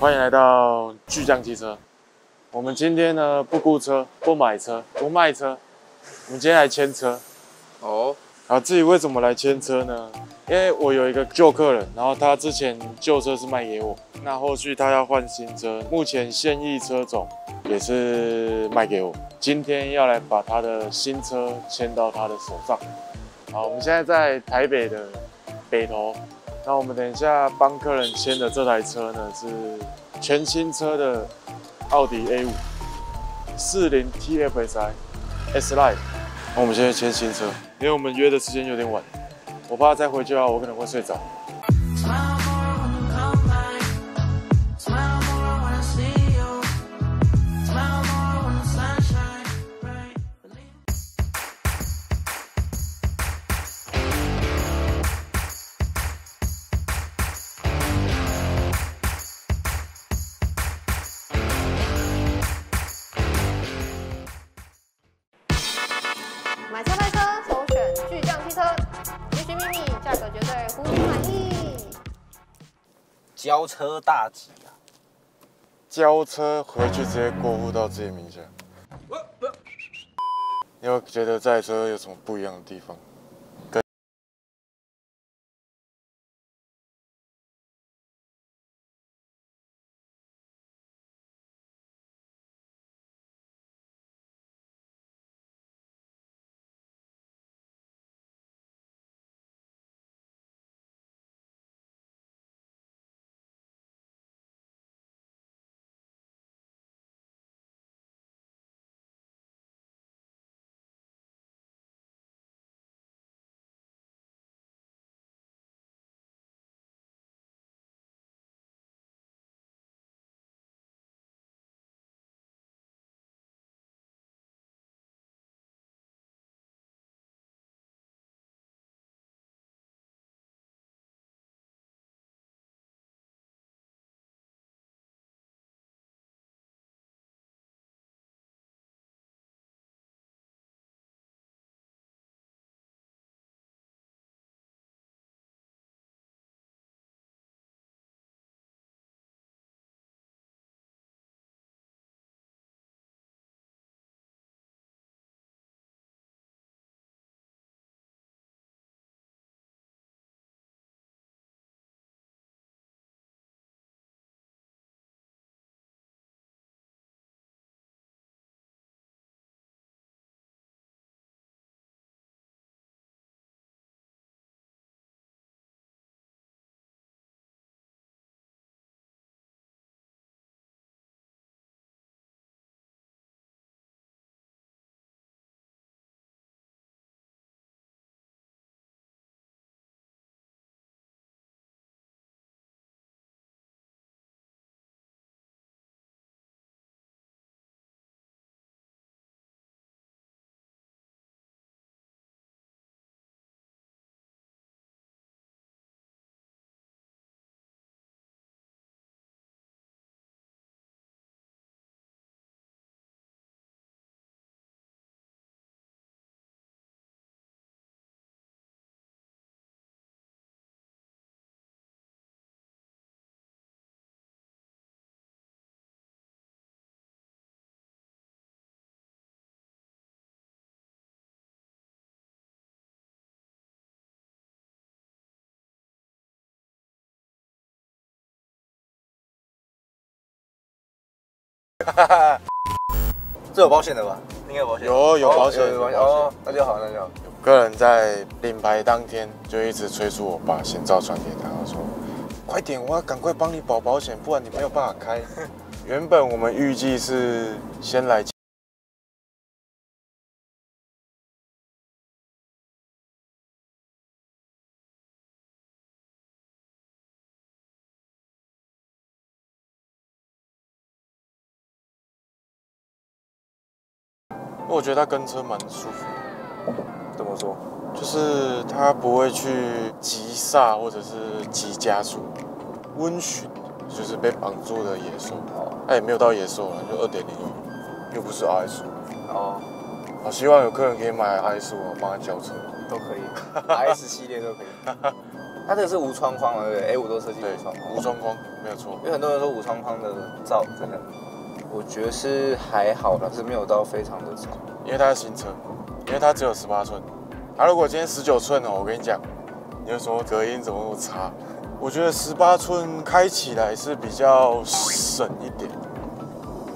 欢迎来到巨匠汽车。我们今天呢不估车、不买车、不卖车，我们今天来牵车。哦，啊，至于为什么来牵车呢？因为我有一个旧客人，然后他之前旧车是卖给我，那后续他要换新车，目前现役车种也是卖给我。今天要来把他的新车牵到他的手上。好，我们现在在台北的北投，那我们等一下帮客人签的这台车呢是全新车的奥迪 A 五四零 TFSI S Line。那我们现在签新车，因为我们约的时间有点晚，我怕再回去啊，我可能会睡着。交车大吉啊！交车回去直接过户到自己名下。你有觉得这台车有什么不一样的地方？这有保险的吧？应该有保险。有有保险哦有有保险。哦，那就好，那就好。个人在领牌当天就一直催促我把险照传给他，他说：“快点，我要赶快帮你保保险，不然你没有办法开。”原本我们预计是先来我觉得它跟车蛮舒服的，怎么说？就是它不会去急刹或者是急加速，温驯，就是被绑住的野兽。哦它也没有到野兽了，就二点零，又不是 RS 五。哦，好希望有客人可以买 RS 五帮他交车。都可以，S 系列都可以。它这个是无窗框嘛，对不对？A 五都设计对无窗，框，无窗框没有错因。为很多人说无窗框的照真的，我觉得是还好啦，是没有到非常的长。因为它是新车，因为它只有十八寸。它如果今天十九寸哦，我跟你讲，你就说隔音怎么那么差？我觉得十八寸开起来是比较省一点，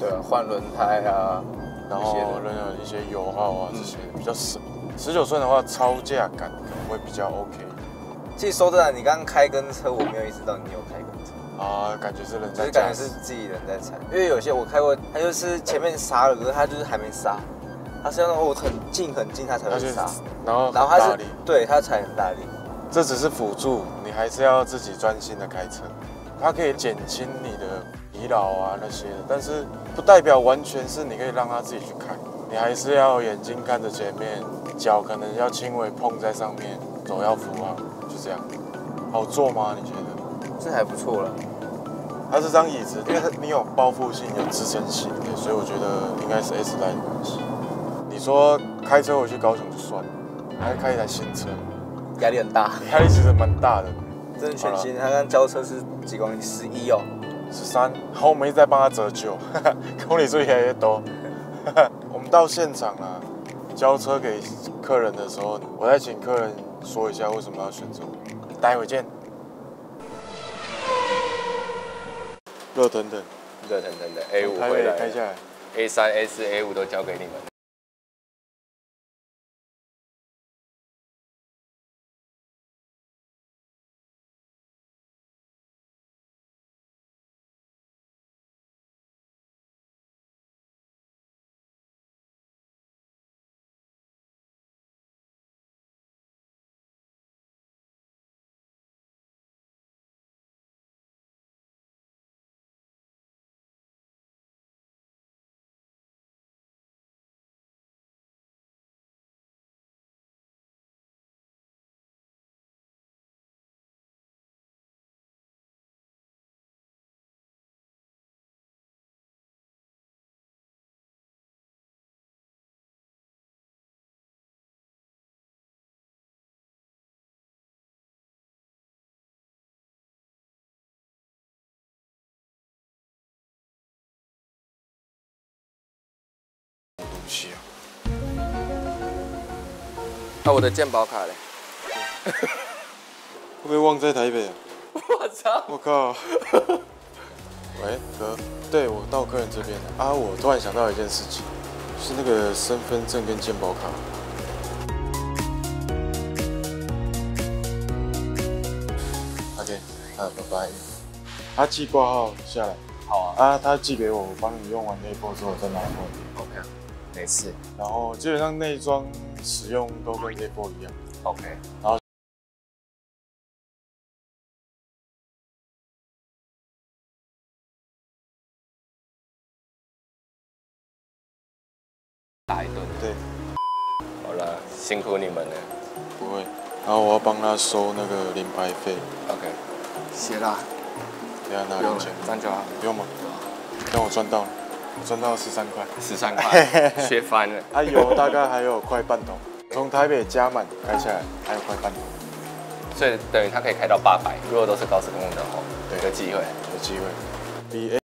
对啊，换轮胎啊，然后这些的仍有一些油耗啊这些比较省。十九寸的话，超价感可能会比较 OK 其实说真的，你刚刚开跟车，我没有意识到你有开啊，感觉是人只在是感觉是。自己人在踩。因为有些我开过，他就是前面刹了，可是他就是还没刹，他是要那种很近很近他才刹，，然后然后他是对他踩很大力。这只是辅助，你还是要自己专心的开车。它可以减轻你的疲劳啊那些，但是不代表完全是你可以让他自己去开，你还是要眼睛看着前面，脚可能要轻微碰在上面，手要扶好，就这样。好做吗？你觉得？这还不错了，它这张椅子，因为它你有包覆性、有支撑性，所以我觉得应该是 S 代的关系。你说开车回去高雄就算了，还开一台新车，压力很大，压力其实蛮大的。真的全新。他刚交车是几公里？十一哦。十三，然后我们一直在帮他折旧，公里数越来越多。我们到现场了，交车给客人的时候，我再请客人说一下为什么要选择我。待会见。热腾腾，热腾腾的 A 五台回来北开下来，，A 三、A 四、A 五都交给你们。那我的健保卡嘞？会不会忘在台北啊？我操！我靠！喂，哥，对我到客人这边了啊！我突然想到一件事情，是那个身份证跟健保卡。OK，啊，拜拜。他寄挂号下来好啊啊，他寄给我，我帮你用完那一波之后再拿。，OK，没事然后基本上内装使用都跟这波一样。，OK。打一顿，对，好了，辛苦你们了不会。然后我要帮他收那个临牌费，，OK。谢啦，给他拿不用了零钱，，这样就好。不用吗？但我赚到了，我赚到十三块。十三块，学翻了。啊，油大概还有快半桶，从台北加满开下来还有快半桶，所以等于它可以开到八百，如果都是高速公路的话，对有机会。有机会。比 A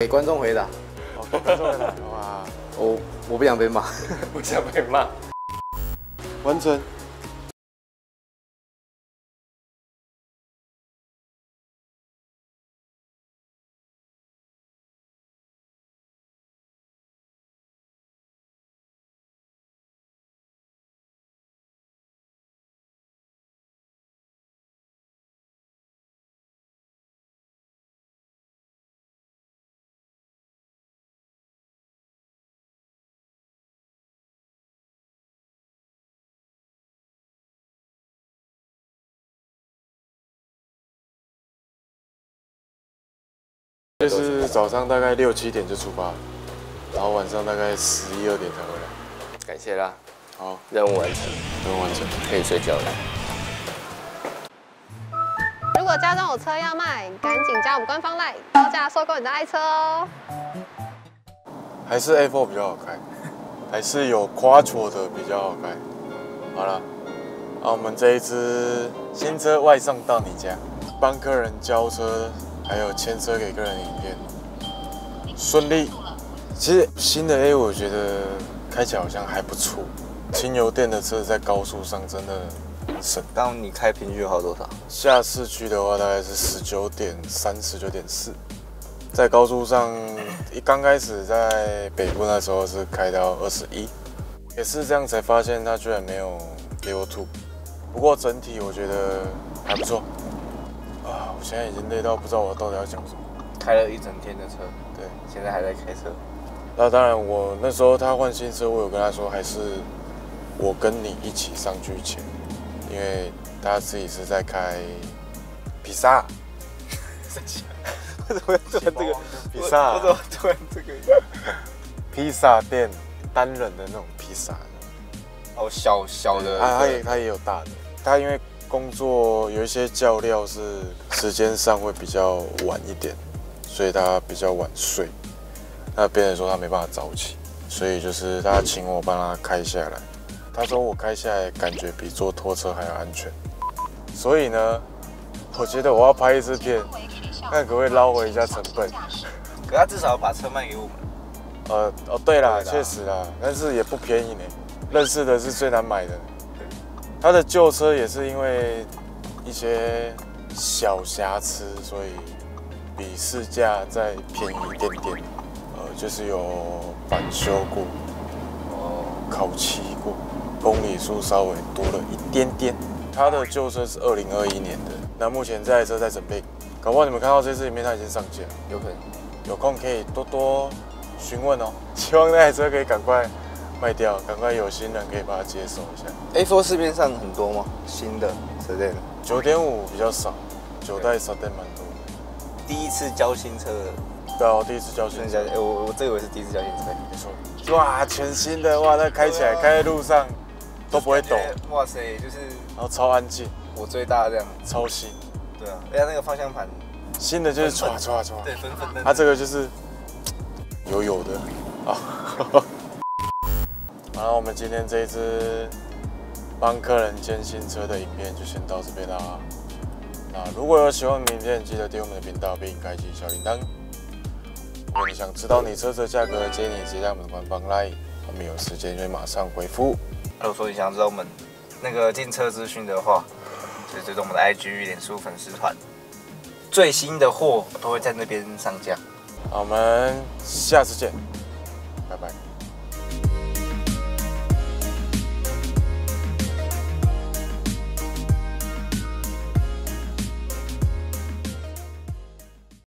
给观众回答，哦，观众回答哇，我我不想被骂。不想被骂。完成。就是早上大概六七点就出发，然后晚上大概十一二点才回来。感谢啦，好，任务完成，任务完成。可以睡觉了。如果果家中有车要卖，赶紧加我们官方 line 高价收购你的爱车哦。还是 A4 比较好开，还是有 Quattro 的比较好开。好了，啊，我们这一支新车外送到你家，帮客人交车，还有牵车给个人的影片，顺利。其实新的 A 我觉得开起来好像还不错，轻油电的车在高速上真的很省。刚刚你开平均油耗多少？下市区的话大概是十九点三、十九点四，在高速上一刚开始在北部那时候是开到二十一，也是这样才发现它居然没有六 two，不过整体我觉得还不错。啊，我现在已经累到不知道我到底要讲什么。开了一整天的车，对，现在还在开车。那当然我那时候他换新车，我有跟他说还是我跟你一起上去前，因为他自己是在开比萨。为什么会突然这个？比萨为什么突然这个？披萨店单人的那种披萨，哦，小小的，他他也他也有大的，他因为工作有一些教料是时间上会比较晚一点，所以他比较晚睡。那别人说他没办法早起，所以就是他请我帮他开下来。他说我开下来感觉比坐拖车还要安全，所以呢，我觉得我要拍一支片，看可不可以捞回一下成本。可他至少要把车卖给我们。呃哦，对啦确实啦，但是也不便宜呢。认识的是最难买的。他的旧车也是因为一些小瑕疵，所以比市价再便宜一点点。呃，就是有返修过，哦，烤漆过，公里数稍微多了一点点。他的旧车是二零二一年的，那目前这台车在准备，搞不好你们看到这支影片它已经上架了。有可能。有空可以多多询问哦。希望那台车可以赶快卖掉，赶快有新人可以把它接手一下。A4 市面上很多吗？新的车店，九点五比较少，九代沙店蛮多的。第一次交新车的，对啊，我第一次交新车？哎，我我这个我是第一次交新车，没错。哇，全新的哇，那开起来开在路上都不会抖，哇塞，就是然后超安静，我最大这样。超新。对啊，而且那个方向盘，新的就是粉唰唰唰，对，粉粉的。它这个就是油油的啊。好了，我们今天这一支帮客人兼新车的影片就先到这边啦。那如果有喜欢的影片，记得订阅我们的频道并开启小铃铛。如果你想知道你车子的价格，建议你直接在我们的官方 line，我们有时间就会马上回复。如果说你想知道我们那个进车资讯的话，就是追踪我们的 IG、脸书粉丝团，最新的货都会在那边上架。好我们下次见，拜拜。